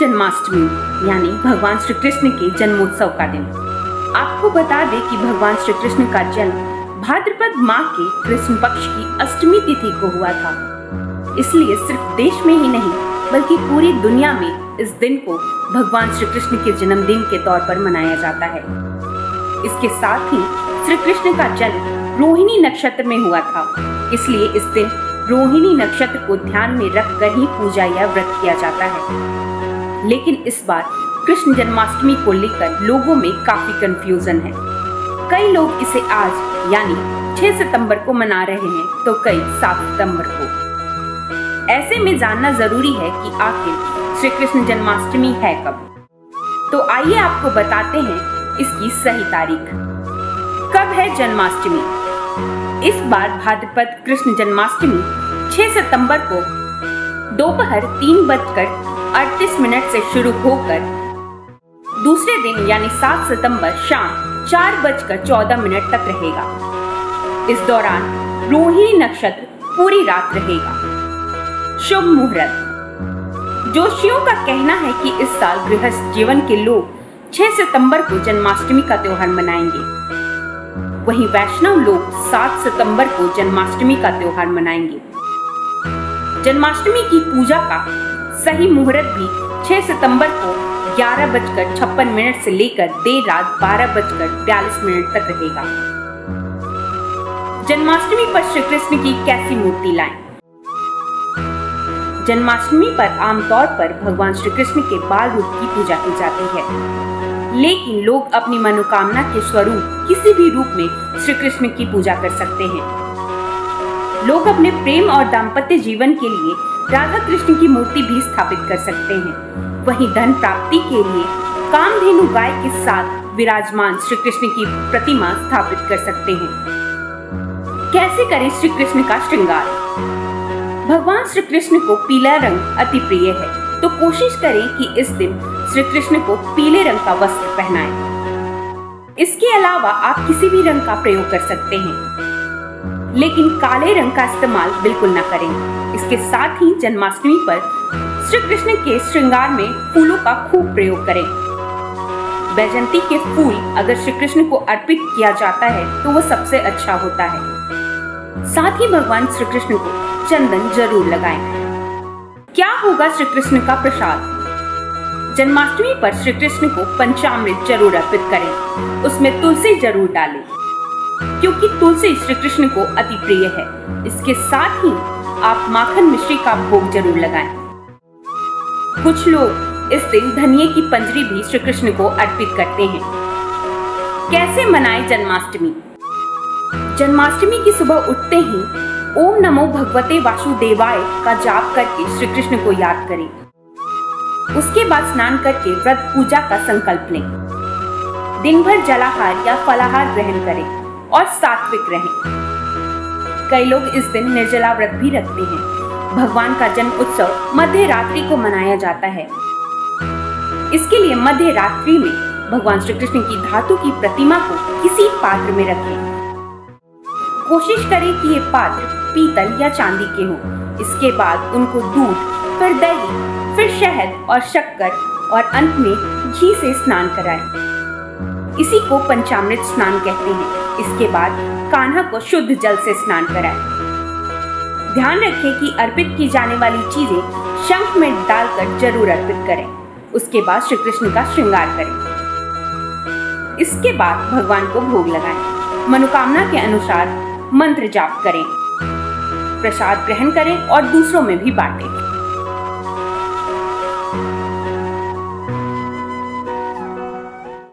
जन्माष्टमी, यानी भगवान श्री कृष्ण के जन्मोत्सव का दिन। आपको बता दें कि भगवान श्री कृष्ण का जन्म भाद्रपद माह के कृष्ण पक्ष की अष्टमी तिथि को हुआ था। इसलिए सिर्फ़ देश में ही नहीं, बल्कि पूरी दुनिया में इस दिन को भगवान श्री कृष्ण के जन्मदिन के तौर पर मनाया जाता है। इसके साथ ही श्री कृष्ण का जन्म रोहिणी नक्षत्र में हुआ था। इसलिए इस दिन रोहिणी नक्षत्र को ध्यान में रखकर ही पूजा या व्रत किया जाता है। लेकिन इस बार कृष्ण जन्माष्टमी को लेकर लोगों में काफ़ी कंफ्यूजन है। कई लोग इसे आज, यानी 6 सितंबर को मना रहे हैं तो कई 7 सितंबर को। ऐसे में जानना ज़रूरी है कि आखिर श्री कृष्ण जन्माष्टमी है कब। तो आइए आपको बताते हैं इसकी सही तारीख। कब है जन्माष्टमी? इस बार भाद्रपद कृष्ण जन्माष्टमी 6 सितंबर को। दोपहर तीन बजकर अड़तीस मिनट से शुरू होकर दूसरे दिन, यानी 7 सितंबर शाम चार बजकर चौदह मिनट तक रहेगा। इस दौरान रोहिणी नक्षत्र पूरी रात रहेगा। शुभ मुहूर्त। जोशियों का कहना है कि इस साल गृहस्थ जीवन के लोग 6 सितंबर को जन्माष्टमी का त्योहार मनाएँगे। वहीं वैष्णव लोग 7 सितंबर को जन्माष्टमी का त्योहार मनाएँगे। जन्माष्टमी की पूजा का सही मुहूर्त भी 6 सितंबर को ग्यारह बजकर छप्पन मिनट से लेकर देर रात बारह बजकर बयालीस मिनट तक रहेगा। जन्माष्टमी पर श्री कृष्ण की कैसी मूर्ति लाएँ? जन्माष्टमी पर आमतौर पर भगवान श्री कृष्ण के बाल रूप की पूजा की जाती है। लेकिन लोग अपनी मनोकामना के स्वरूप किसी भी रूप में श्री कृष्ण की पूजा कर सकते हैं। लोग अपने प्रेम और दाम्पत्य जीवन के लिए राधा कृष्ण की मूर्ति भी स्थापित कर सकते हैं। वहीं धन प्राप्ति के लिए कामधेनु गाय के साथ विराजमान श्री कृष्ण की प्रतिमा स्थापित कर सकते हैं। कैसे करें श्री कृष्ण का श्रृंगार? भगवान श्री कृष्ण को पीला रंग अति प्रिय है तो कोशिश करें कि इस दिन श्री कृष्ण को पीले रंग का वस्त्र पहनाएँ। इसके अलावा आप किसी भी रंग का प्रयोग कर सकते हैं। लेकिन काले रंग का इस्तेमाल बिल्कुल न करें। इसके साथ ही जन्माष्टमी पर श्री कृष्ण के श्रृंगार में फूलों का खूब प्रयोग करें। बैजंती के फूल अगर श्री कृष्ण को अर्पित किया जाता है तो वो सबसे अच्छा होता है। साथ ही भगवान श्री कृष्ण को चंदन ज़रूर लगाएँ। क्या होगा श्री कृष्ण का प्रसाद? जन्माष्टमी पर श्री कृष्ण को पंचामृत ज़रूर अर्पित करें। उसमें तुलसी ज़रूर डालें। क्योंकि तुलसी श्री कृष्ण को अति प्रिय है। इसके साथ ही आप माखन मिश्री का भोग ज़रूर लगाएँ। कुछ लोग इस दिन धनिये की पंजरी भी श्री कृष्ण को अर्पित करते हैं। कैसे मनाए जन्माष्टमी? जन्माष्टमी की सुबह उठते ही ओम नमो भगवते वासुदेवाय का जाप करके श्री कृष्ण को याद करें। उसके बाद स्नान करके व्रत पूजा का संकल्प लें। दिन भर जलाहार या फलाहार ग्रहण करें। और सात्विक रहें। कई लोग इस दिन निर्जला व्रत भी रखते हैं। भगवान का जन्म उत्सव मध्य रात्रि को मनाया जाता है। इसके लिए मध्य रात्रि में भगवान श्री कृष्ण की धातु की प्रतिमा को किसी पात्र में रखें। कोशिश करें कि ये पात्र पीतल या चांदी के हो। इसके बाद उनको दूध, फिर दही, फिर शहद और शक्कर और अंत में घी से स्नान कराएँ। इसी को पंचामृत स्नान कहते हैं। इसके बाद कान्हा को शुद्ध जल से स्नान कराएँ। ध्यान रखें कि अर्पित की जाने वाली चीज़ें शंख में डालकर ज़रूर अर्पित करें उसके बाद श्री कृष्ण का श्रृंगार करें इसके बाद भगवान को भोग लगाएँ। मनोकामना के अनुसार मंत्र जाप करें प्रसाद ग्रहण करें और दूसरों में भी बांटें